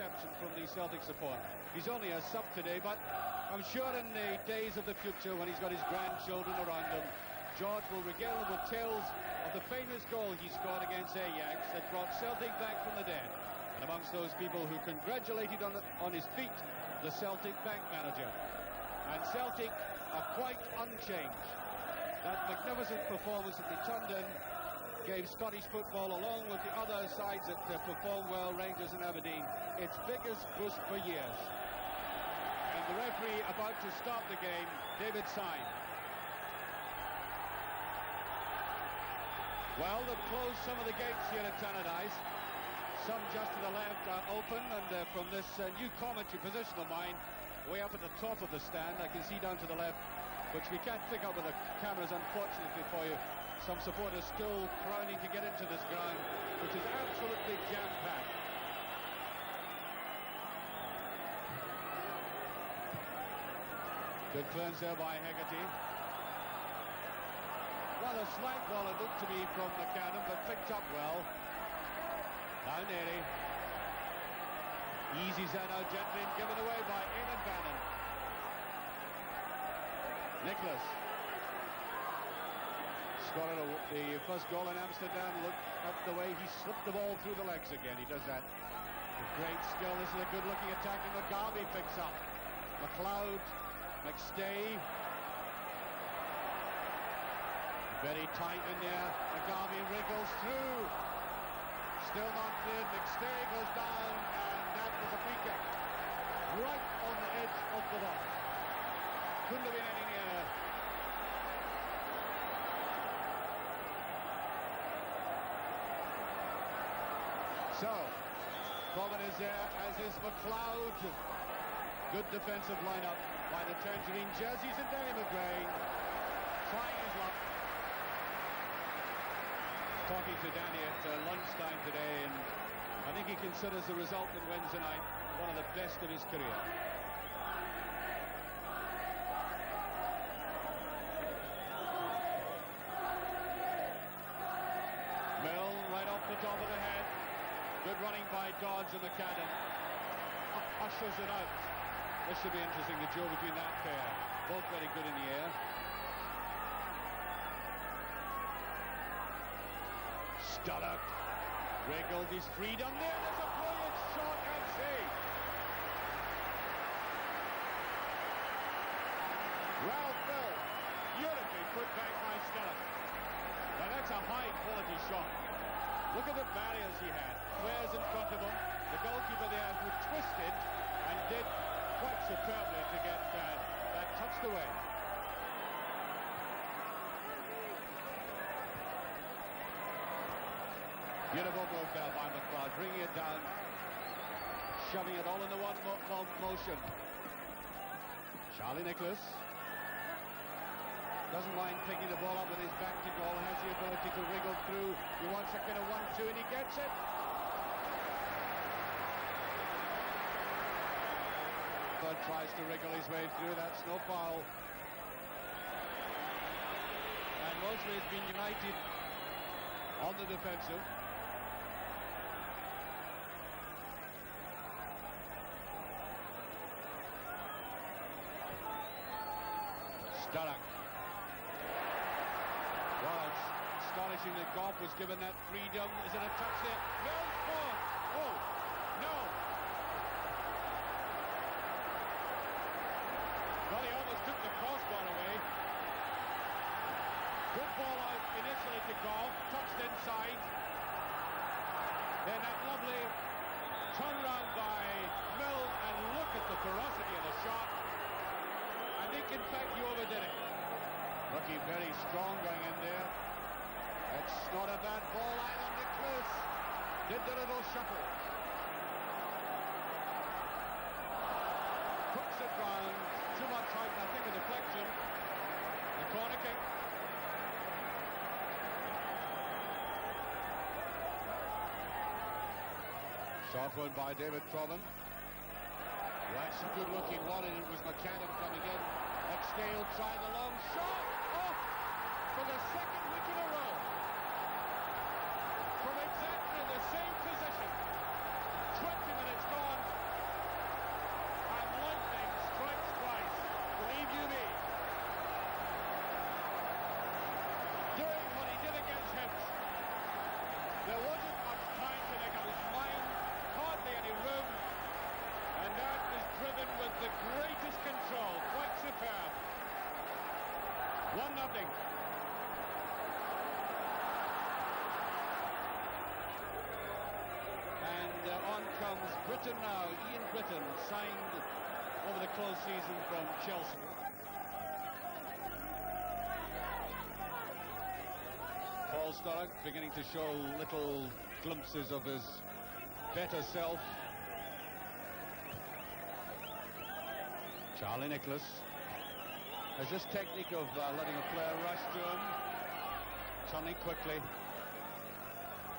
reception from the Celtic support. He's only a sub today, but I'm sure in the days of the future when he's got his grandchildren around him, George will regale them with tales of the famous goal he scored against Ajax that brought Celtic back from the dead. And amongst those people who congratulated on, on his feat, the Celtic bank manager. And Celtic are quite unchanged. That magnificent performance at the turned in gave Scottish football, along with the other sides that uh, performed well, Rangers and Aberdeen, its biggest boost for years. And the referee about to start the game, David Syme. Well, they've closed some of the gates here at Tannadice. Some just to the left are open, and uh, from this uh, new commentary position of mine, way up at the top of the stand, I can see down to the left, which we can't pick up with the cameras, unfortunately for you, some supporters still crowning to get into this ground, which is absolutely jam-packed. Good clearance there by Hegarty. Rather slight ball it looked to me from McAdam, but picked up well. Now Narey. Easy out gently given away by Eamonn Bannon. Nicholas the first goal in Amsterdam. Look at the way he slipped the ball through the legs again. He does that with great skill. This is a good-looking attack, and McGarvey picks up. McLeod, McStay. Very tight in there. McGarvey wriggles through. Still not cleared. McStay goes down, and that was a free kick. Right on the edge of the box. Couldn't have been any nearer. So, Coleman is there, as is McLeod. Good defensive lineup by the Tangerine jerseys and Danny McGrain. Trying his luck. Talking to Danny at uh, lunchtime today, and I think he considers the result on Wednesday night one of the best of his career. Milne right off the top of the head. Good running by Dodds and McAdam. Ushers it out. This should be interesting, the duel between that pair. Both very good in the air. Stoddart wriggled his freedom there. There's a brilliant shot and save. Ralph Milne, beautifully put back by Stoddart. Now that's a high quality shot. Look at the barriers he had. Players in front of him. The goalkeeper there who twisted and did quite superbly to get uh, that touched away. Beautiful blow bell by McLeod, bringing it down, shoving it all in the one mo mo motion. Charlie Nicholas doesn't mind picking the ball up with his back to goal, has the ability to wriggle through. He wants a kind of one-two, and he gets it. Bud tries to wriggle his way through. That's no foul. And Mosley has been united on the defensive. Sturrock. Well, it's astonishing that Gough was given that freedom. Is it a touch there? Milne's ball. Oh, no. Well, he almost took the crossbar away. Good ball out initially to Gough, touched inside. Then that lovely turnaround by Milne, and look at the ferocity of the shot. I think, in fact, he overdid it. Looking very strong going in there. That's not a bad ball on Nicholas. Did the little shuffle. Hooks it round. Too much height, I think, a deflection. The corner kick. Shot one by David Provan. That's a good looking one, and it was McAdam coming in. Exdale trying the long shot. Oh, for the second week in a row. From exactly the same position. 20 minutes gone, the greatest control. Quite superb. One nothing. And uh, on comes Britton now. Ian Britton signed over the close season from Chelsea. Paul Sturrock beginning to show little glimpses of his better self. Charlie Nicholas has this technique of uh, letting a player rush to him, turning quickly.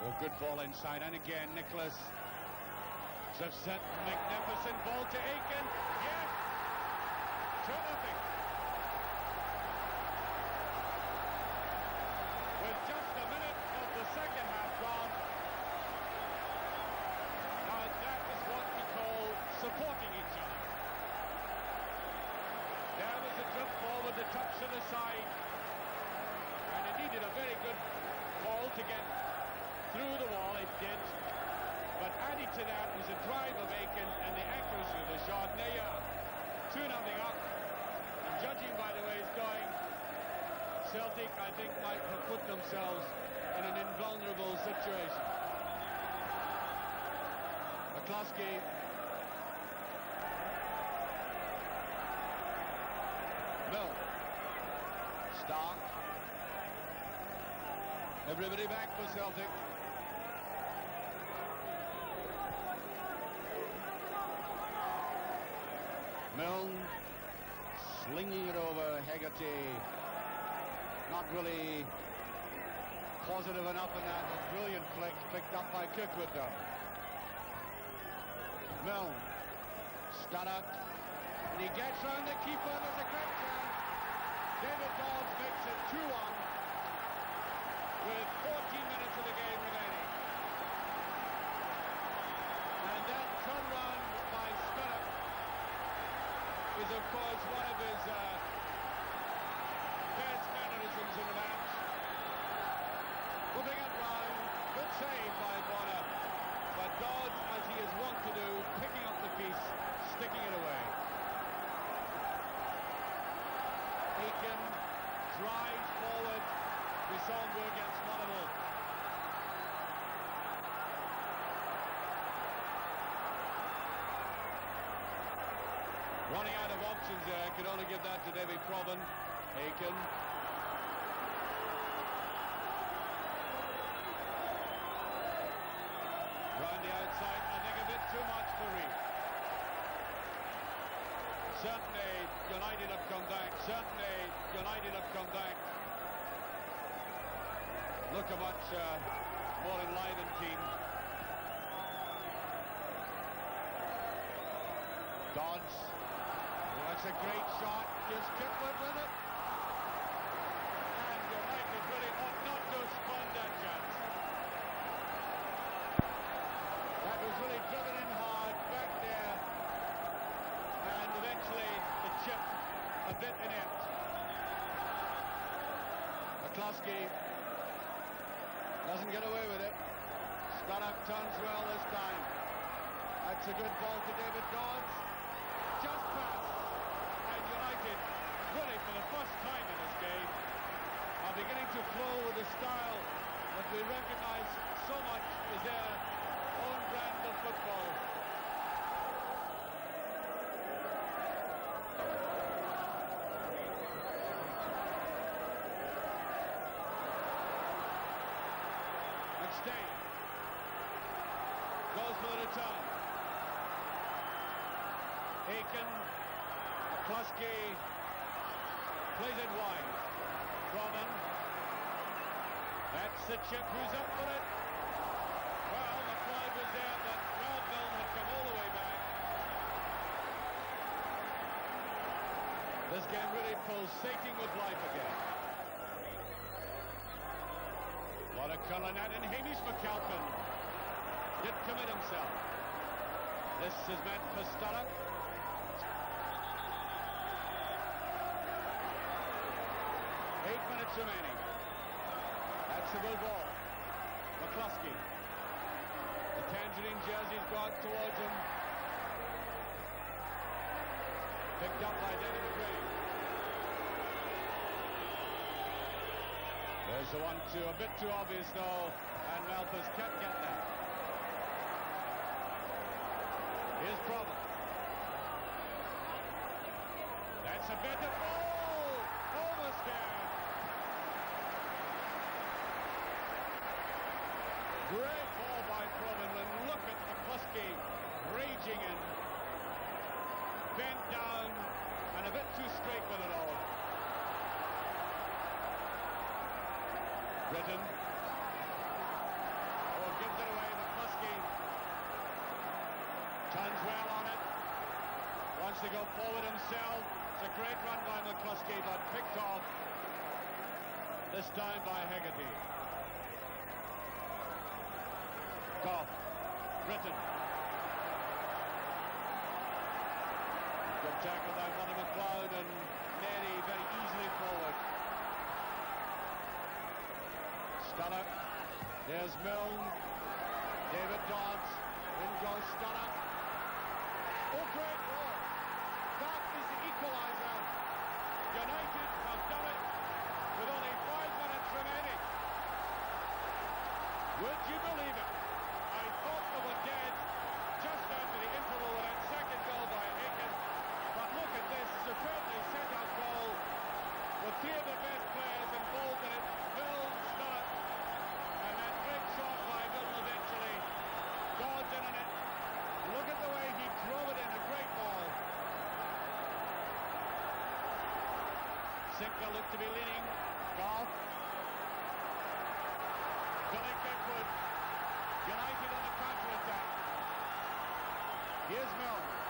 Oh, good ball inside, and again, Nicholas. Just set magnificent ball to Aitken. Yes! 2 nothing. With just a minute of the second half gone. Now that is what we call supporting each other. There was a drift ball with the touch to the side. And it needed a very good ball to get through the wall, it did. But added to that was a drive of Aitken and the accuracy of the shot. There you are, 2 nothing up. And judging by the way it's going, Celtic, I think, might have put themselves in an invulnerable situation. McCluskey Milne. Stark. Everybody back for Celtic. Milne slinging it over Hegarty. Not really positive enough in that. A brilliant flick picked up by Kirkwood though. Milne. Sturrock. And he gets round the keeper. There's a great chance. David Dodds makes it 2-1 with 14 minutes of the game remaining. And that Sturrock is of course one of his uh, best mannerisms in the match. Whipping it round, good save by Bonner. But Dodds, as he is wont to do, picking up the piece, sticking it away. Aitken drives forward. Bisongo against Monaghan. Running out of options there. Could only give that to David Provan. Aitken. Round the outside. I think a bit too much for Reid. Certainly United have come back. Certainly United have come back. Look a much uh, more enlivened team. Dodds. That's a great shot. Just Kirkwood with it. And United really ought not to squander that chance. That was really driven in hard back there. And eventually the chip a bit inept. McCluskey doesn't get away with it. Sturrock turns well this time. That's a good ball to David Dodds. Just past. For the first time in this game, are beginning to flow with the style that we recognise so much is their own brand of football. McStay goes for the return. Aitken, McCluskey plays it wide. Provan. That's the chip. Who's up for it? Well, McLeod was there, but Ralph had come all the way back. This game really pulsating with life again. What a Cullinan and Hamish McAlpine did commit himself. This is meant for Sturrock. minutes remaining. That's a good ball. McCluskey. The tangerine jersey's got towards him. Picked up by Danny McGrain. There's the one-two. A bit too obvious, though, and Malpas can't get that. Here's problem. Britton. Oh, gives it away, McCluskey. Turns well on it. Wants to go forward himself. It's a great run by McCluskey, but picked off. This time by Hegarty. Gough. Britton. Good tackle by Murdo McLeod and Nenny very easily forward. Stunner. There's Milne. David Dodds. In goes Stunner. Oh, great ball. That is the equaliser. United have done it with only five minutes remaining. Would you believe it? I thought they were dead just after the interval with that second goal by Aitken. But look at this superbly set up goal with three of the best players involved in it. Milne, Stunner, and that great shot by Milne eventually. Dodds in on it. Look at the way he drove it in, a great ball. Sinker looked to be leading. Gough. Billy Kirkwood. United on a counter-attack. Here's Milne.